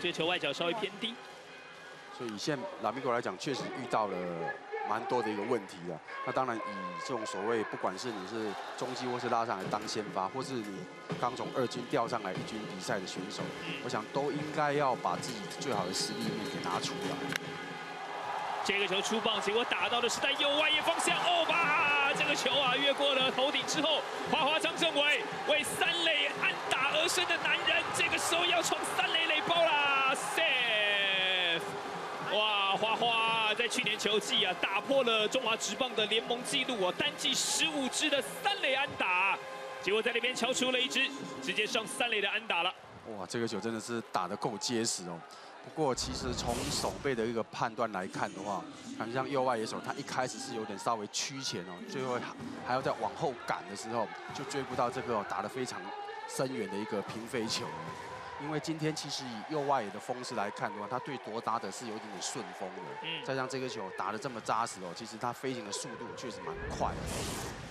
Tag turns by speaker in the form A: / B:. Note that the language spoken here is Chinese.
A: 这球外角稍微偏低。
B: 所以现拉米狗来讲，确实遇到了蛮多的一个问题啊。那当然，以这种所谓，不管是你是中继或是拉上来当先发，或是你刚从二军调上来一军比赛的选手，我想都应该要把自己最好的实力面给拿出来。
A: 这个球出棒，结果打到的是在右外野方向。哦吧，这个球啊，越过了头顶之后，花花张政伟为三垒安打而生的男人，这个时候要冲三垒垒包啦，safe！哇，花花在去年球季啊，打破了中华职棒的联盟纪录啊，单季十五支的三垒安打，结果在那边敲出了一支直接上三垒的安打了。
B: 哇，这个球真的是打得够结实哦。不过，其实从手背的一个判断来看的话，像像右外野手，他一开始是有点稍微趋前哦，最后还要再往后赶的时候，就追不到这个打得非常深远的一个平飞球。因为今天其实以右外野的风势来看的话，他对夺打的是有一点点顺风的。嗯。再像这个球打得这么扎实哦，其实他飞行的速度确实蛮快的。